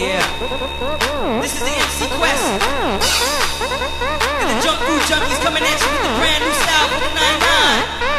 Yeah. This is the MC Quest. And the Junk Food Junkies coming at you with a brand new style for the 99.